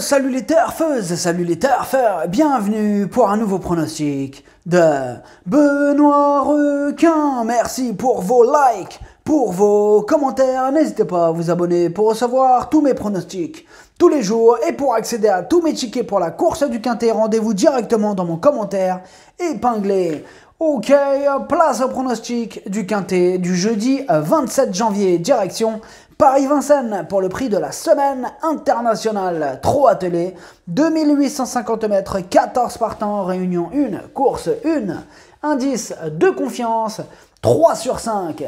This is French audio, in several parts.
Salut les turfeuses, salut les turfeurs, bienvenue pour un nouveau pronostic de Benoît Requin. Merci pour vos likes, pour vos commentaires. N'hésitez pas à vous abonner pour recevoir tous mes pronostics tous les jours et pour accéder à tous mes tickets pour la course du Quintet, rendez-vous directement dans mon commentaire épinglé. Ok, place au pronostic du Quintet du jeudi 27 janvier, direction Paris-Vincennes pour le prix de la semaine internationale. Trop attelé, 2850 mètres, 14 partants, réunion 1, course 1, indice de confiance 3 sur 5.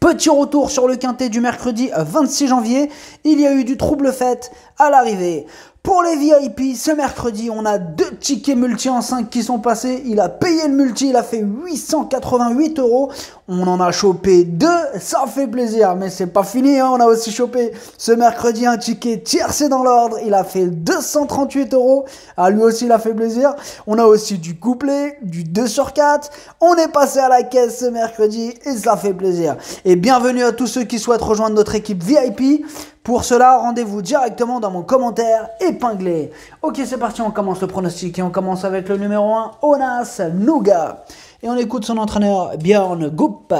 Petit retour sur le quintet du mercredi 26 janvier, il y a eu du trouble fait à l'arrivée. Pour les VIP, ce mercredi, on a deux tickets multi en 5 qui sont passés. Il a payé le multi, il a fait 888 euros. On en a chopé deux, ça fait plaisir. Mais c'est pas fini, hein. on a aussi chopé ce mercredi un ticket tiercé dans l'ordre. Il a fait 238 euros. Ah, lui aussi, il a fait plaisir. On a aussi du couplet, du 2 sur 4. On est passé à la caisse ce mercredi et ça fait plaisir. Et bienvenue à tous ceux qui souhaitent rejoindre notre équipe VIP. Pour cela, rendez-vous directement dans mon commentaire épinglé. Ok, c'est parti, on commence le pronostic et on commence avec le numéro 1, Onas Nougat. Et on écoute son entraîneur Björn Goop.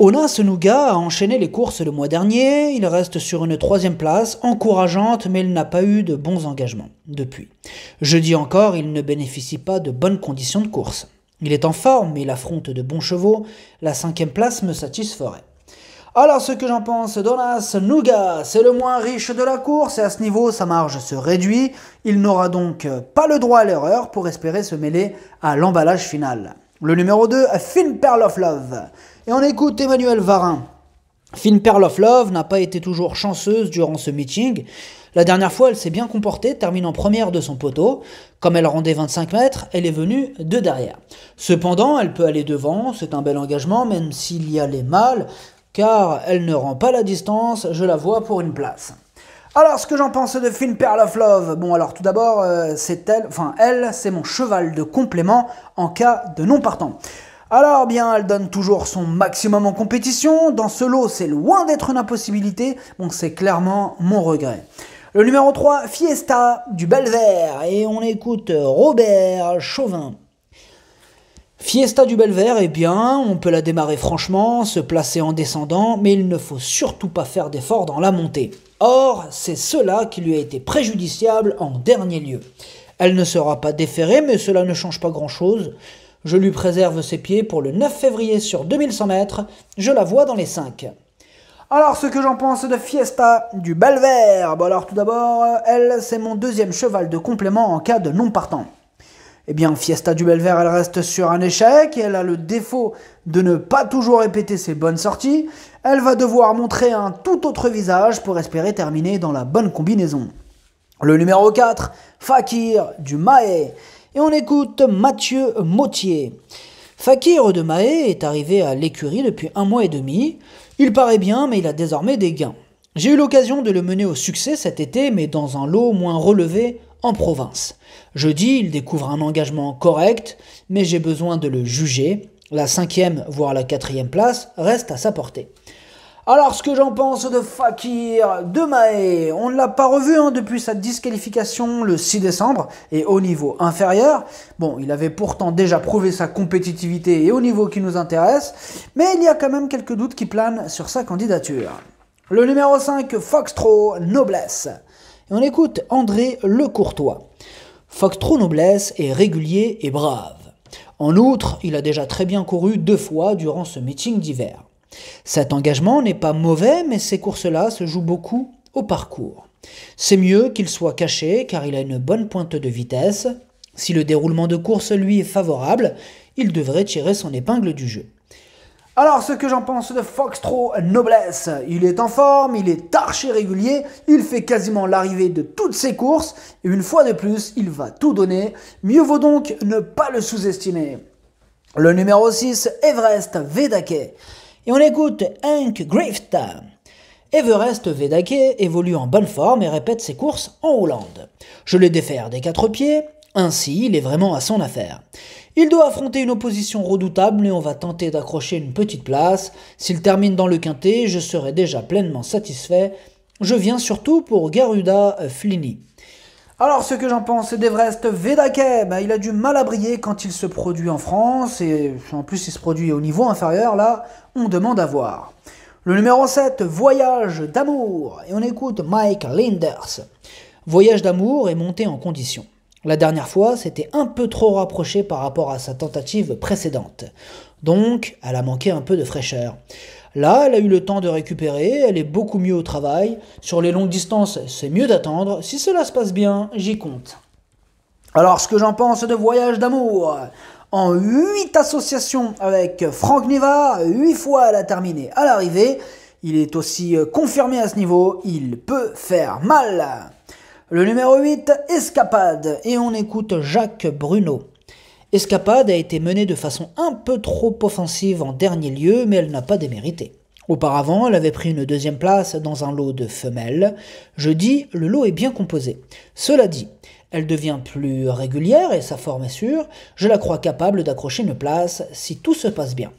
Onas Nougat a enchaîné les courses le mois dernier, il reste sur une troisième place, encourageante, mais il n'a pas eu de bons engagements depuis. Jeudi encore, il ne bénéficie pas de bonnes conditions de course. Il est en forme, il affronte de bons chevaux, la cinquième place me satisferait. Alors ce que j'en pense, Donas Nougat, c'est le moins riche de la course et à ce niveau sa marge se réduit. Il n'aura donc pas le droit à l'erreur pour espérer se mêler à l'emballage final. Le numéro 2, Finn Pearl of Love. Et on écoute Emmanuel Varin. Finn Pearl of Love n'a pas été toujours chanceuse durant ce meeting. La dernière fois, elle s'est bien comportée, terminant première de son poteau. Comme elle rendait 25 mètres, elle est venue de derrière. Cependant, elle peut aller devant, c'est un bel engagement, même s'il y a les mâles car elle ne rend pas la distance, je la vois pour une place. Alors, ce que j'en pense de Finn Pearl of Love Bon, alors tout d'abord, euh, c'est elle, enfin elle, c'est mon cheval de complément en cas de non partant. Alors bien, elle donne toujours son maximum en compétition. Dans ce lot, c'est loin d'être une impossibilité. Bon, c'est clairement mon regret. Le numéro 3, Fiesta du Belvert. Et on écoute Robert Chauvin. Fiesta du Belvert, eh bien, on peut la démarrer franchement, se placer en descendant, mais il ne faut surtout pas faire d'efforts dans la montée. Or, c'est cela qui lui a été préjudiciable en dernier lieu. Elle ne sera pas déférée, mais cela ne change pas grand-chose. Je lui préserve ses pieds pour le 9 février sur 2100 mètres, je la vois dans les 5. Alors, ce que j'en pense de Fiesta du Belvert Bon alors tout d'abord, elle, c'est mon deuxième cheval de complément en cas de non partant. Eh bien, Fiesta du Belvert, elle reste sur un échec, elle a le défaut de ne pas toujours répéter ses bonnes sorties, elle va devoir montrer un tout autre visage pour espérer terminer dans la bonne combinaison. Le numéro 4, Fakir du Mahé. Et on écoute Mathieu Mautier. Fakir de Mahé est arrivé à l'écurie depuis un mois et demi. Il paraît bien, mais il a désormais des gains. J'ai eu l'occasion de le mener au succès cet été, mais dans un lot moins relevé en province. Jeudi, il découvre un engagement correct, mais j'ai besoin de le juger. La cinquième, voire la quatrième place, reste à sa portée. Alors, ce que j'en pense de Fakir, de Maé, on ne l'a pas revu hein, depuis sa disqualification le 6 décembre et au niveau inférieur. Bon, il avait pourtant déjà prouvé sa compétitivité et au niveau qui nous intéresse, mais il y a quand même quelques doutes qui planent sur sa candidature. Le numéro 5, Foxtrot, Noblesse. On écoute André Le Courtois. Foxtrot Noblesse est régulier et brave. En outre, il a déjà très bien couru deux fois durant ce meeting d'hiver. Cet engagement n'est pas mauvais, mais ces courses-là se jouent beaucoup au parcours. C'est mieux qu'il soit caché car il a une bonne pointe de vitesse. Si le déroulement de course lui est favorable, il devrait tirer son épingle du jeu. Alors, ce que j'en pense de Foxtrot Noblesse, il est en forme, il est archi régulier, il fait quasiment l'arrivée de toutes ses courses, et une fois de plus, il va tout donner. Mieux vaut donc ne pas le sous-estimer. Le numéro 6, Everest Vedake. Et on écoute Hank Grift. Everest Vedake évolue en bonne forme et répète ses courses en Hollande. Je le défère des quatre pieds, ainsi il est vraiment à son affaire. Il doit affronter une opposition redoutable et on va tenter d'accrocher une petite place. S'il termine dans le quintet, je serai déjà pleinement satisfait. Je viens surtout pour Garuda Flini. Alors, ce que j'en pense d'Everest Vedake, bah, il a du mal à briller quand il se produit en France, et en plus il se produit au niveau inférieur, là, on demande à voir. Le numéro 7, Voyage d'amour, et on écoute Mike Linders. Voyage d'amour est monté en condition. La dernière fois, c'était un peu trop rapproché par rapport à sa tentative précédente. Donc, elle a manqué un peu de fraîcheur. Là, elle a eu le temps de récupérer, elle est beaucoup mieux au travail. Sur les longues distances, c'est mieux d'attendre. Si cela se passe bien, j'y compte. Alors, ce que j'en pense de Voyage d'amour En 8 associations avec Franck Niva, 8 fois elle a terminé à l'arrivée. Il est aussi confirmé à ce niveau, il peut faire mal. Le numéro 8, Escapade, et on écoute Jacques Bruno. Escapade a été menée de façon un peu trop offensive en dernier lieu, mais elle n'a pas démérité. Auparavant, elle avait pris une deuxième place dans un lot de femelles. Je dis, le lot est bien composé. Cela dit, elle devient plus régulière et sa forme est sûre. Je la crois capable d'accrocher une place si tout se passe bien.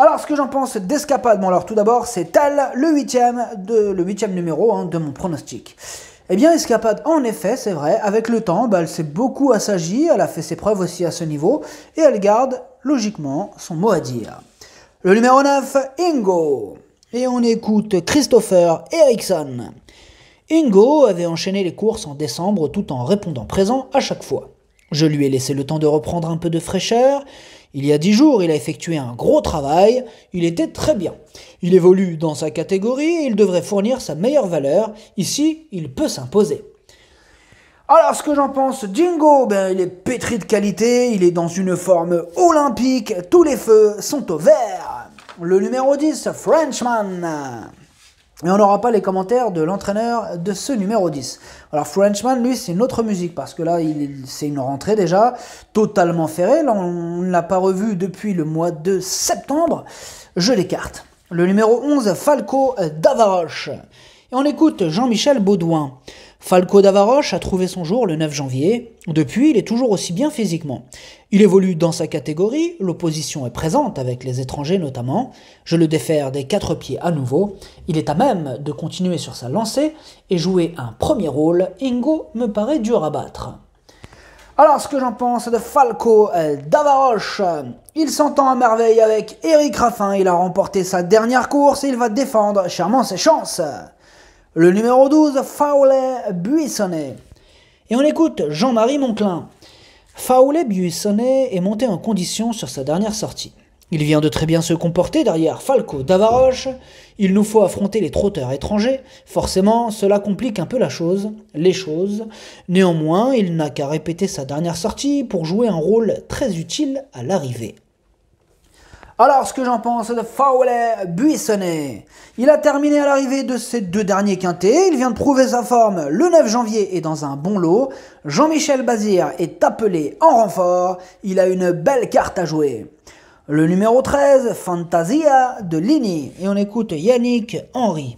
Alors, ce que j'en pense d'Escapade, bon alors tout d'abord, c'est elle, le huitième, de, le huitième numéro hein, de mon pronostic. Eh bien, Escapade, en effet, c'est vrai, avec le temps, bah, elle s'est beaucoup assagie, elle a fait ses preuves aussi à ce niveau, et elle garde, logiquement, son mot à dire. Le numéro 9, Ingo. Et on écoute Christopher Eriksson. Ingo avait enchaîné les courses en décembre tout en répondant présent à chaque fois. Je lui ai laissé le temps de reprendre un peu de fraîcheur, il y a dix jours, il a effectué un gros travail, il était très bien. Il évolue dans sa catégorie et il devrait fournir sa meilleure valeur. Ici, il peut s'imposer. Alors, ce que j'en pense, Jingo, ben, il est pétri de qualité, il est dans une forme olympique, tous les feux sont au vert. Le numéro 10, Frenchman. Et on n'aura pas les commentaires de l'entraîneur de ce numéro 10. Alors Frenchman, lui, c'est une autre musique, parce que là, c'est une rentrée déjà, totalement ferrée. Là, on ne l'a pas revu depuis le mois de septembre. Je l'écarte. Le numéro 11, Falco Davaroche. Et on écoute Jean-Michel Baudouin. Falco Davaroche a trouvé son jour le 9 janvier. Depuis, il est toujours aussi bien physiquement. Il évolue dans sa catégorie, l'opposition est présente avec les étrangers notamment. Je le défère des quatre pieds à nouveau. Il est à même de continuer sur sa lancée et jouer un premier rôle. Ingo me paraît dur à battre. Alors, ce que j'en pense de Falco Davaroche, il s'entend à merveille avec Eric Raffin. Il a remporté sa dernière course et il va défendre chèrement ses chances. Le numéro 12, Faulet Buissonnet. Et on écoute Jean-Marie Monclin. Faulet Buissonnet est monté en condition sur sa dernière sortie. Il vient de très bien se comporter derrière Falco Davaroche. Il nous faut affronter les trotteurs étrangers. Forcément, cela complique un peu la chose, les choses. Néanmoins, il n'a qu'à répéter sa dernière sortie pour jouer un rôle très utile à l'arrivée. Alors, ce que j'en pense de Fowler Buissonnet. Il a terminé à l'arrivée de ses deux derniers quintés. Il vient de prouver sa forme le 9 janvier et dans un bon lot. Jean-Michel Bazir est appelé en renfort. Il a une belle carte à jouer. Le numéro 13, Fantasia de Ligny. Et on écoute Yannick Henry.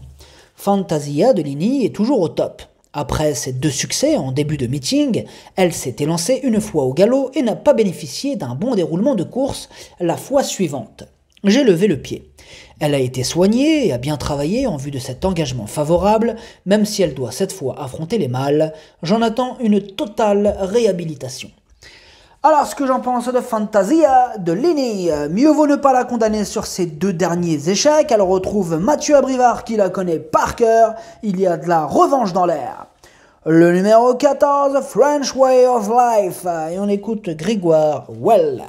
Fantasia de Ligny est toujours au top. Après ses deux succès en début de meeting, elle s'était lancée une fois au galop et n'a pas bénéficié d'un bon déroulement de course la fois suivante. J'ai levé le pied. Elle a été soignée et a bien travaillé en vue de cet engagement favorable, même si elle doit cette fois affronter les mâles. J'en attends une totale réhabilitation. Alors, ce que j'en pense de Fantasia, de Lini, mieux vaut ne pas la condamner sur ses deux derniers échecs. Elle retrouve Mathieu Abrivard qui la connaît par cœur. Il y a de la revanche dans l'air. Le numéro 14, French Way of Life. Et on écoute Grégoire Well.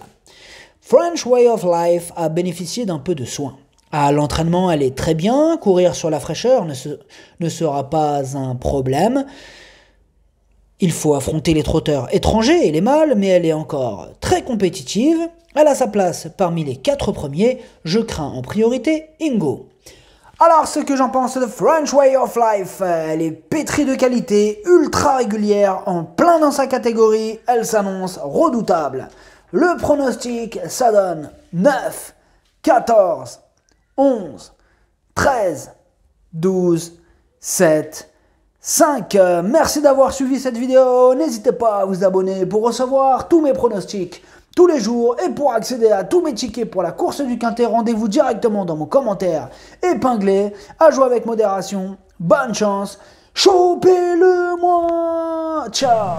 French Way of Life a bénéficié d'un peu de soin. À l'entraînement, elle est très bien. Courir sur la fraîcheur ne, ne sera pas un problème. Il faut affronter les trotteurs étrangers et les mâles, mais elle est encore très compétitive. Elle a sa place parmi les quatre premiers. Je crains en priorité Ingo. Alors, ce que j'en pense de French Way of Life, elle est pétrie de qualité, ultra régulière, en plein dans sa catégorie, elle s'annonce redoutable. Le pronostic, ça donne 9, 14, 11, 13, 12, 7, 5. Merci d'avoir suivi cette vidéo. N'hésitez pas à vous abonner pour recevoir tous mes pronostics tous les jours et pour accéder à tous mes tickets pour la course du quintet, rendez-vous directement dans mon commentaire épinglé. À jouer avec modération. Bonne chance. Chopez-le moi. Ciao.